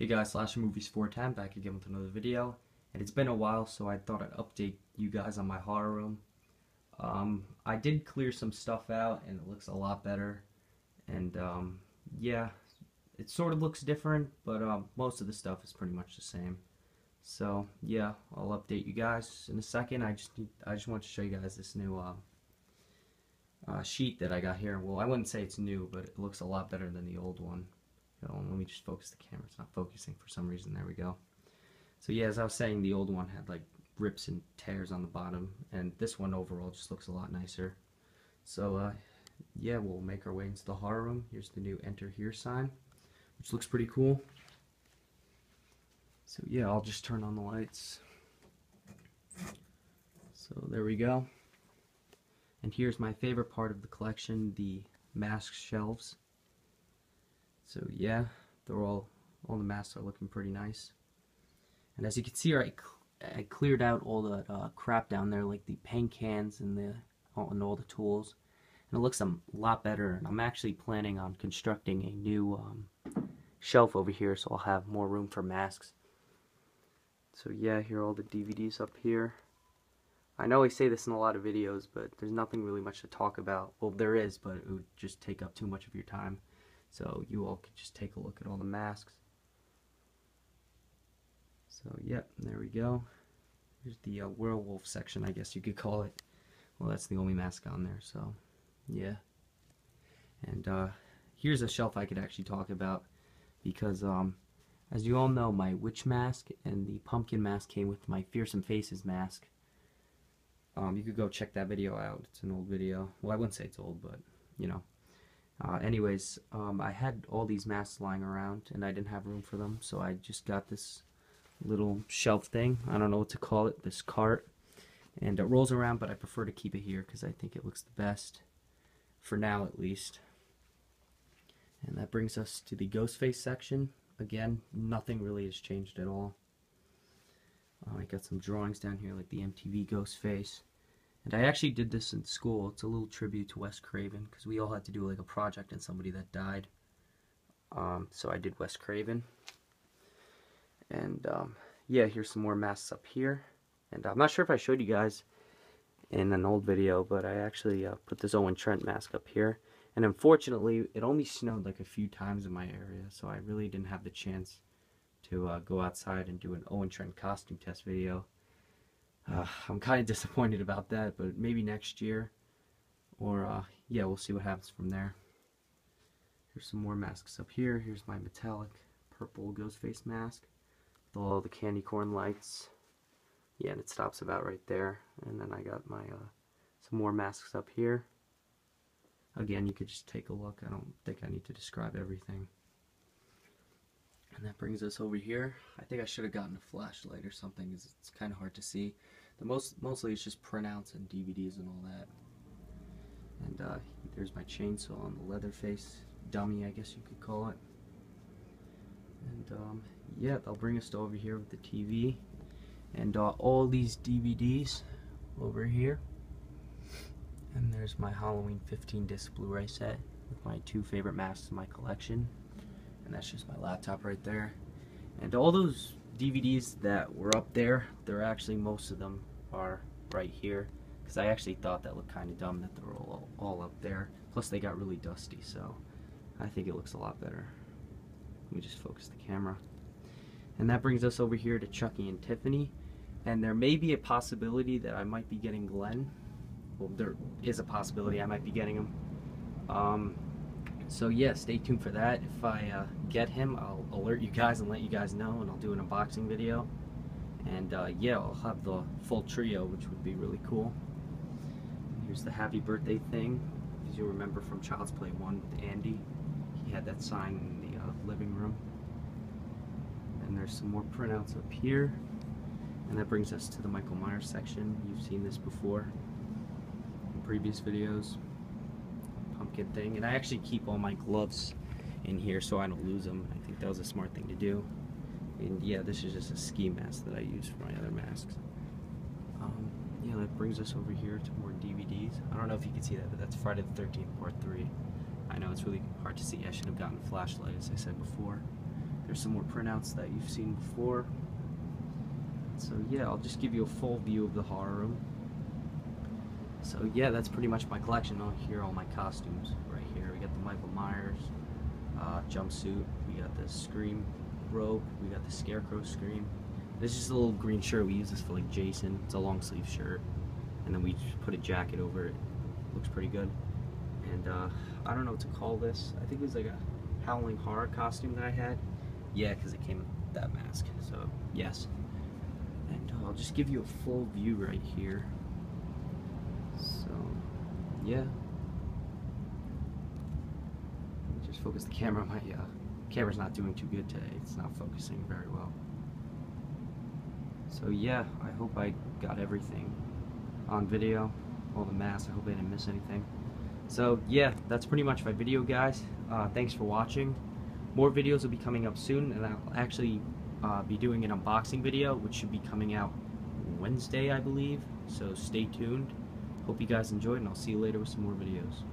Hey guys, Slasher Movies 410 back again with another video. And it's been a while, so I thought I'd update you guys on my horror room. Um, I did clear some stuff out, and it looks a lot better. And um, yeah, it sort of looks different, but um, most of the stuff is pretty much the same. So yeah, I'll update you guys in a second. I just need, I just want to show you guys this new uh, uh, sheet that I got here. Well, I wouldn't say it's new, but it looks a lot better than the old one. Let me just focus the camera. It's not focusing for some reason. There we go. So yeah, as I was saying, the old one had like rips and tears on the bottom, and this one overall just looks a lot nicer. So uh, yeah, we'll make our way into the horror room. Here's the new enter here sign, which looks pretty cool. So yeah, I'll just turn on the lights. So there we go. And here's my favorite part of the collection, the mask shelves. So yeah, they're all all the masks are looking pretty nice. And as you can see, I, I cleared out all the uh, crap down there, like the paint cans and the and all the tools, and it looks a lot better. And I'm actually planning on constructing a new um, shelf over here, so I'll have more room for masks. So yeah, here are all the DVDs up here. I know I say this in a lot of videos, but there's nothing really much to talk about. Well, there is, but it would just take up too much of your time. So you all could just take a look at all the masks. So yep, there we go. Here's the uh, werewolf section, I guess you could call it. Well, that's the only mask on there, so yeah. And uh, here's a shelf I could actually talk about because, um, as you all know, my witch mask and the pumpkin mask came with my fearsome faces mask. Um, you could go check that video out. It's an old video. Well, I wouldn't say it's old, but you know. Uh, anyways, um, I had all these masks lying around and I didn't have room for them, so I just got this little shelf thing. I don't know what to call it, this cart. And it rolls around, but I prefer to keep it here because I think it looks the best, for now at least. And that brings us to the Ghostface section. Again, nothing really has changed at all. Uh, I got some drawings down here like the MTV Ghostface. And I actually did this in school. It's a little tribute to Wes Craven because we all had to do like a project on somebody that died. Um, so I did Wes Craven. And um, yeah, here's some more masks up here. And I'm not sure if I showed you guys in an old video, but I actually uh, put this Owen Trent mask up here. And unfortunately, it only snowed like a few times in my area, so I really didn't have the chance to uh, go outside and do an Owen Trent costume test video. Uh, I'm kind of disappointed about that, but maybe next year. Or, uh, yeah, we'll see what happens from there. Here's some more masks up here. Here's my metallic purple ghost face mask with all the candy corn lights. Yeah, and it stops about right there. And then I got my uh, some more masks up here. Again, you could just take a look. I don't think I need to describe everything. And that brings us over here. I think I should have gotten a flashlight or something. It's, it's kind of hard to see. The most mostly it's just printouts and DVDs and all that. And uh, there's my chainsaw on the Leatherface dummy, I guess you could call it. And um, yeah, they'll bring us to over here with the TV and uh, all these DVDs over here. And there's my Halloween 15 disc Blu-ray set with my two favorite masks in my collection and that's just my laptop right there. And all those DVDs that were up there they're actually most of them are right here. Because I actually thought that looked kind of dumb that they were all, all up there. Plus they got really dusty so I think it looks a lot better. Let me just focus the camera. And that brings us over here to Chucky and Tiffany. And there may be a possibility that I might be getting Glen. Well there is a possibility I might be getting him. Um, so yeah, stay tuned for that. If I uh, get him, I'll alert you guys and let you guys know, and I'll do an unboxing video. And uh, yeah, I'll have the full trio, which would be really cool. Here's the happy birthday thing. As you remember from Child's Play 1 with Andy, he had that sign in the uh, living room. And there's some more printouts up here. And that brings us to the Michael Myers section. You've seen this before in previous videos pocket thing. And I actually keep all my gloves in here so I don't lose them. I think that was a smart thing to do. And yeah, this is just a ski mask that I use for my other masks. Um, yeah, that brings us over here to more DVDs. I don't know if you can see that, but that's Friday the 13th, part 3. I know it's really hard to see. I should have gotten a flashlight, as I said before. There's some more printouts that you've seen before. So yeah, I'll just give you a full view of the horror room. So yeah, that's pretty much my collection. Oh, here all my costumes right here. We got the Michael Myers uh, jumpsuit. We got the Scream robe. We got the Scarecrow Scream. This is just a little green shirt. We use this for like Jason. It's a long sleeve shirt. And then we put a jacket over it. Looks pretty good. And uh, I don't know what to call this. I think it was like a Howling Horror costume that I had. Yeah, because it came with that mask. So, yes. And uh, I'll just give you a full view right here. So, yeah. Just focus the camera. My uh, camera's not doing too good today. It's not focusing very well. So yeah, I hope I got everything on video. All the masks. I hope I didn't miss anything. So yeah, that's pretty much my video, guys. Uh, thanks for watching. More videos will be coming up soon, and I'll actually uh, be doing an unboxing video, which should be coming out Wednesday, I believe. So stay tuned. Hope you guys enjoyed, and I'll see you later with some more videos.